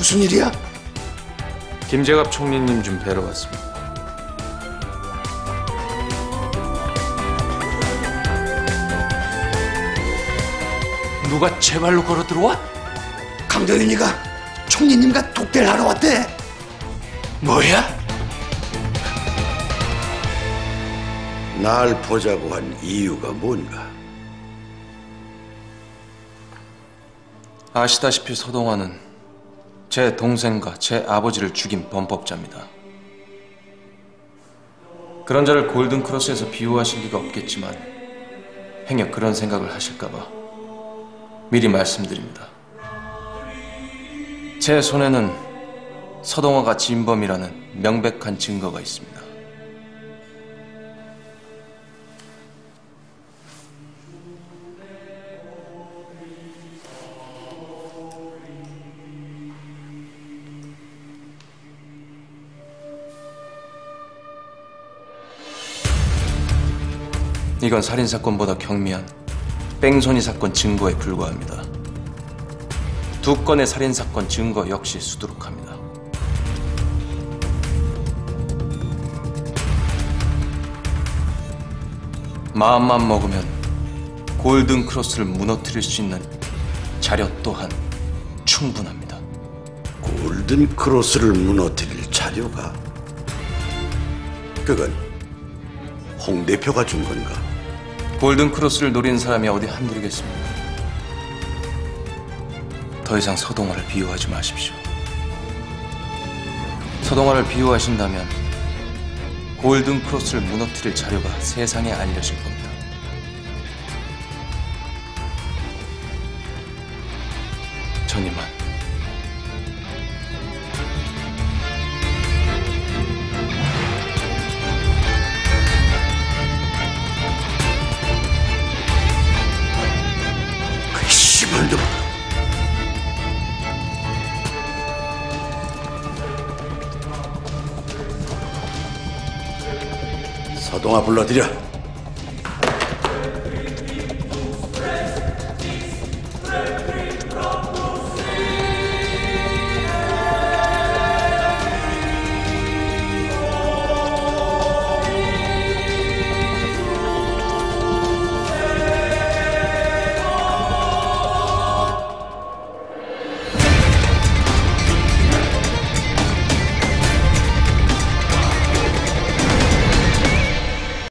무슨 일이야? 김재갑 총리님 좀 뵈러 왔습니다. 누가 제 발로 걸어 들어와? 강도윤이가 총리님과 독대를 하러 왔대. 뭐야? 날 보자고 한 이유가 뭔가? 아시다시피 서동환은 제 동생과 제 아버지를 죽인 범법자입니다. 그런 자를 골든 크로스에서 비호하실 리가 없겠지만 행여 그런 생각을 하실까봐 미리 말씀드립니다. 제 손에는 서동화가 진범이라는 명백한 증거가 있습니다. 이건 살인사건보다 경미한 뺑소니 사건 증거에 불과합니다. 두 건의 살인사건 증거 역시 수두룩합니다. 마음만 먹으면 골든 크로스를 무너뜨릴 수 있는 자료 또한 충분합니다. 골든 크로스를 무너뜨릴 자료가 그건 홍 대표가 준 건가? 골든 크로스를 노리는 사람이 어디 한둘이겠습니까? 더 이상 서동화를 비호하지 마십시오. 서동화를 비호하신다면 골든 크로스를 무너뜨릴 자료가 세상에 알려질 겁니다. 전 이만 서동아 불러들여.